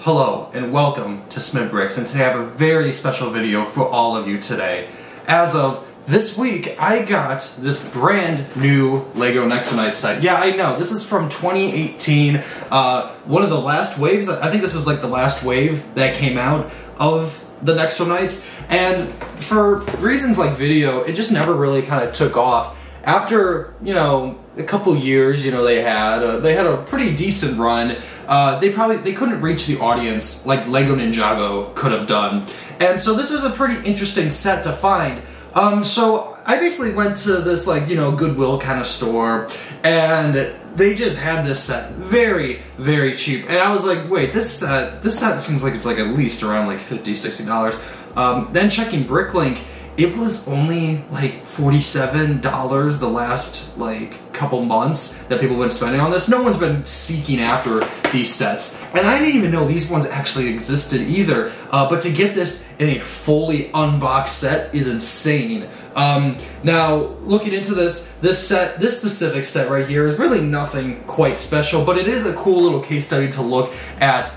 Hello and welcome to SMIBB Bricks and today I have a very special video for all of you today. As of this week, I got this brand new LEGO Nexo Knights set. Yeah, I know, this is from 2018, uh, one of the last waves, I think this was like the last wave that came out of the Nexo Knights, and for reasons like video, it just never really kind of took off. After, you know, a couple years, you know, they had, uh, they had a pretty decent run, uh, they probably, they couldn't reach the audience like LEGO Ninjago could have done. And so this was a pretty interesting set to find. Um, so I basically went to this like, you know, Goodwill kind of store and they just had this set very, very cheap. And I was like, wait, this set, this set seems like it's like at least around like 50 $60. Um, then checking Bricklink, it was only like $47 the last like couple months that people have been spending on this. No one's been seeking after these sets. And I didn't even know these ones actually existed either. Uh, but to get this in a fully unboxed set is insane. Um, now, looking into this, this set, this specific set right here is really nothing quite special, but it is a cool little case study to look at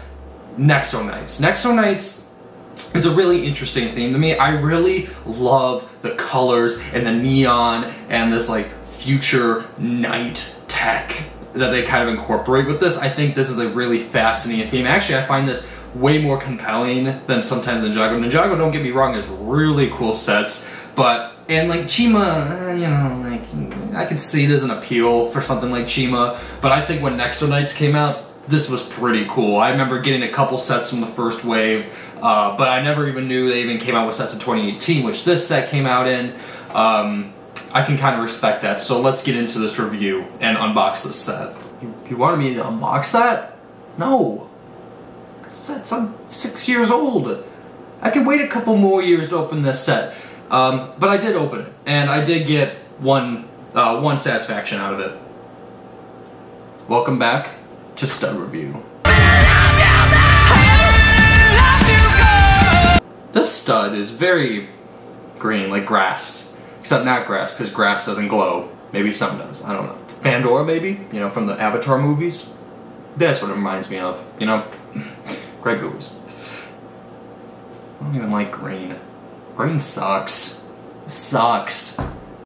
Nexo Knights. Is a really interesting theme to me. I really love the colors and the neon and this like future knight tech that they kind of incorporate with this. I think this is a really fascinating theme. Actually, I find this way more compelling than sometimes Ninjago. Ninjago, don't get me wrong, is really cool sets, but and like Chima, you know, like I could see there's an appeal for something like Chima, but I think when Nexo Knights came out, this was pretty cool. I remember getting a couple sets from the first wave, uh, but I never even knew they even came out with sets in 2018, which this set came out in. Um, I can kind of respect that. So let's get into this review and unbox this set. You, you wanted me to unbox that? No. Set's like six years old. I can wait a couple more years to open this set. Um, but I did open it, and I did get one, uh, one satisfaction out of it. Welcome back to Stud Review. This stud is very green, like grass. Except not grass, because grass doesn't glow. Maybe some does, I don't know. Pandora, maybe? You know, from the Avatar movies? That's what it reminds me of, you know? Great movies. I don't even like green. Green sucks. Sucks.